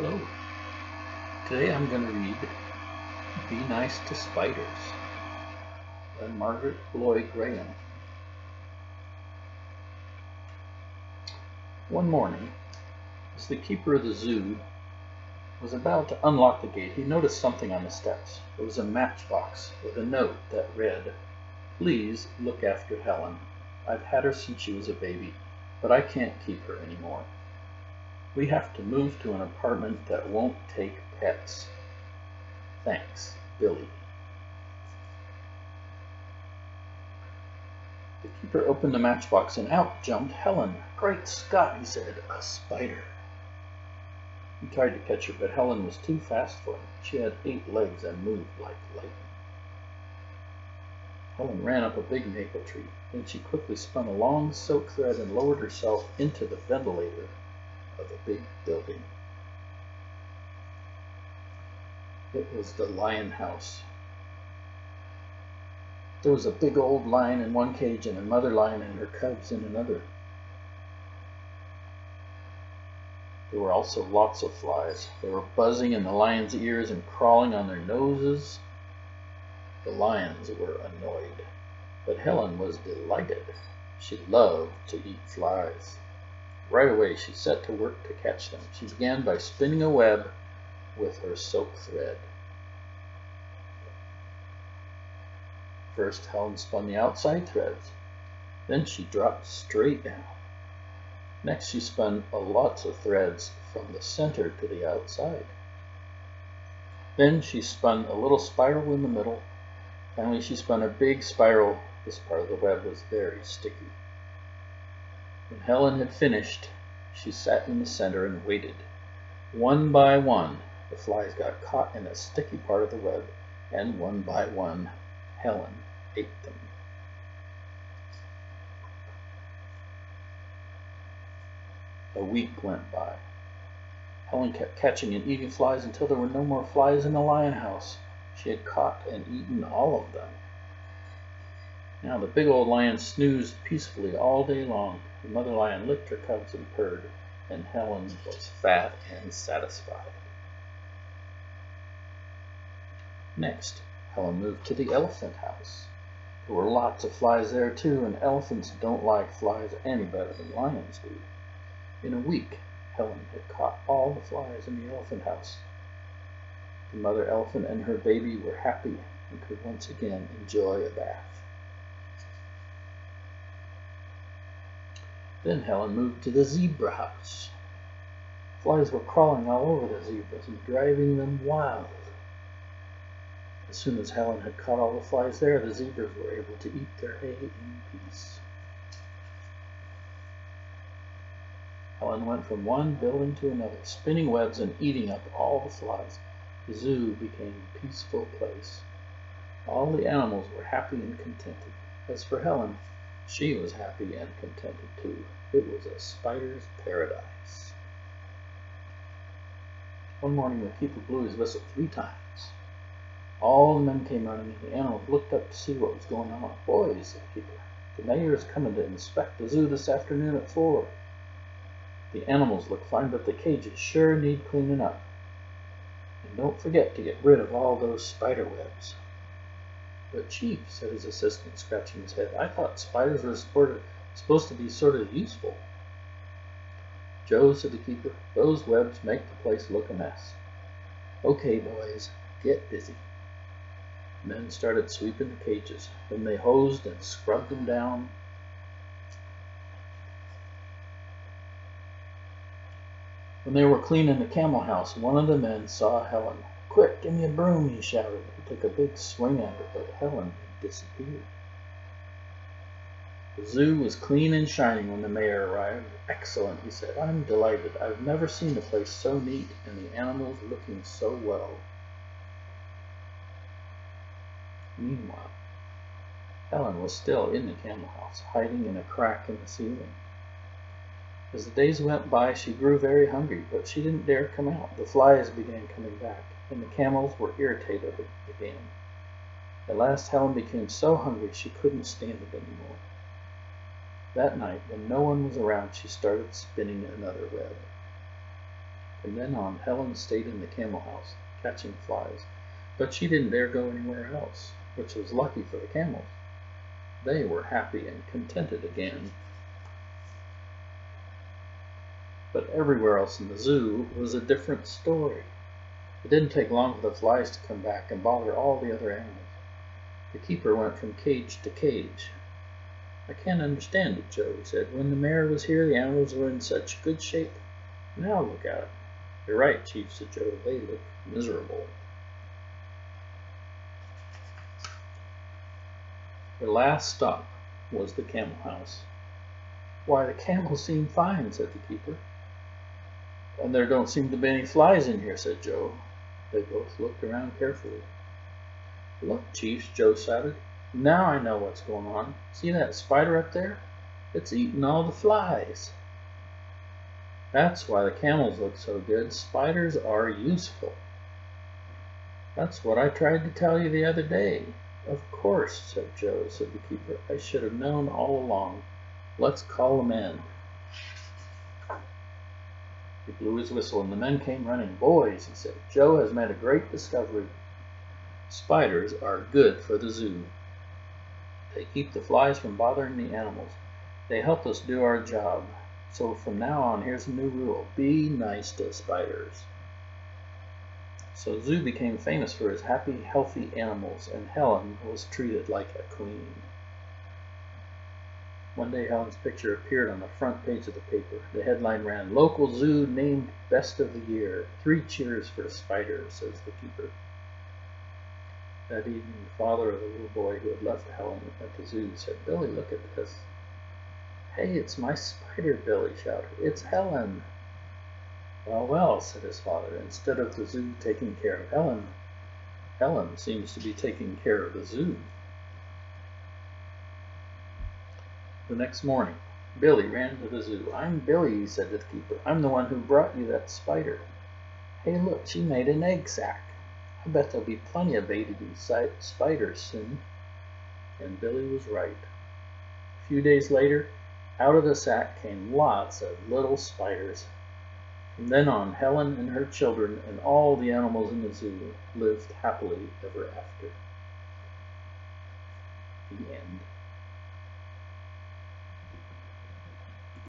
Hello. Today I'm going to read Be Nice to Spiders by Margaret Bloy Graham. One morning, as the keeper of the zoo was about to unlock the gate, he noticed something on the steps. It was a matchbox with a note that read, Please look after Helen. I've had her since she was a baby, but I can't keep her anymore. We have to move to an apartment that won't take pets. Thanks, Billy. The keeper opened the matchbox and out jumped Helen. Great Scott, he said, a spider. He tried to catch her, but Helen was too fast for him. She had eight legs and moved like lightning. Helen ran up a big maple tree. Then she quickly spun a long silk thread and lowered herself into the ventilator of a big building. It was the lion house. There was a big old lion in one cage and a mother lion and her cubs in another. There were also lots of flies. They were buzzing in the lion's ears and crawling on their noses. The lions were annoyed, but Helen was delighted. She loved to eat flies. Right away she set to work to catch them. She began by spinning a web with her silk thread. First Helen spun the outside threads. Then she dropped straight down. Next she spun a lots of threads from the center to the outside. Then she spun a little spiral in the middle. Finally she spun a big spiral. This part of the web was very sticky. When Helen had finished, she sat in the center and waited. One by one, the flies got caught in a sticky part of the web, and one by one, Helen ate them. A week went by. Helen kept catching and eating flies until there were no more flies in the lion house. She had caught and eaten all of them. Now the big old lion snoozed peacefully all day long. The mother lion licked her cubs and purred, and Helen was fat and satisfied. Next, Helen moved to the elephant house. There were lots of flies there too, and elephants don't like flies any better than lions do. In a week, Helen had caught all the flies in the elephant house. The mother elephant and her baby were happy and could once again enjoy a bath. Then Helen moved to the zebra house. Flies were crawling all over the zebras and driving them wild. As soon as Helen had caught all the flies there, the zebras were able to eat their hay in peace. Helen went from one building to another, spinning webs and eating up all the flies. The zoo became a peaceful place. All the animals were happy and contented. As for Helen, she was happy and contented too. It was a spider's paradise. One morning the keeper blew his whistle three times. All the men came running and the animals looked up to see what was going on. Boys, said the keeper, the mayor is coming to inspect the zoo this afternoon at four. The animals look fine, but the cages sure need cleaning up. And don't forget to get rid of all those spider webs. But chief, said his assistant, scratching his head, I thought spiders were supposed to be sort of useful. Joe, said the keeper, those webs make the place look a mess. Okay, boys, get busy. Men started sweeping the cages. Then they hosed and scrubbed them down. When they were cleaning the camel house, one of the men saw Helen. Quick, give me a broom, he shouted. He took a big swing at it, but Helen had disappeared. The zoo was clean and shining when the mayor arrived. Excellent, he said. I'm delighted. I've never seen the place so neat and the animals looking so well. Meanwhile, Helen was still in the camel house, hiding in a crack in the ceiling. As the days went by, she grew very hungry, but she didn't dare come out. The flies began coming back, and the camels were irritated again. At last, Helen became so hungry she couldn't stand it anymore. That night, when no one was around, she started spinning another web. From then on, Helen stayed in the camel house, catching flies, but she didn't dare go anywhere else, which was lucky for the camels. They were happy and contented again. But everywhere else in the zoo was a different story. It didn't take long for the flies to come back and bother all the other animals. The keeper went from cage to cage. I can't understand it, Joe, he said. When the mayor was here, the animals were in such good shape. Now look at them. You're right, Chief, said Joe. They look miserable. Their last stop was the camel house. Why, the camels seem fine, said the keeper. And there don't seem to be any flies in here, said Joe. They both looked around carefully. Look, Chiefs, Joe shouted. Now I know what's going on. See that spider up there? It's eating all the flies. That's why the camels look so good. Spiders are useful. That's what I tried to tell you the other day. Of course, said Joe, said the keeper. I should have known all along. Let's call them in. He blew his whistle and the men came running. Boys, he said, Joe has made a great discovery. Spiders are good for the zoo. They keep the flies from bothering the animals. They help us do our job. So from now on, here's a new rule. Be nice to spiders. So Zoo became famous for his happy, healthy animals, and Helen was treated like a queen. One day Helen's picture appeared on the front page of the paper. The headline ran, Local Zoo named Best of the Year. Three cheers for a Spider, says the keeper. That evening, the father of the little boy who had left Helen at the zoo said, Billy, look at this. Hey, it's my spider, Billy shouted. It's Helen. Well, well, said his father, instead of the zoo taking care of Helen, Helen seems to be taking care of the zoo. The next morning, Billy ran to the zoo. I'm Billy, he said to the keeper. I'm the one who brought you that spider. Hey, look, she made an egg sac. I bet there'll be plenty of baby spiders soon. And Billy was right. A few days later, out of the sack came lots of little spiders. From then on, Helen and her children and all the animals in the zoo lived happily ever after. The end.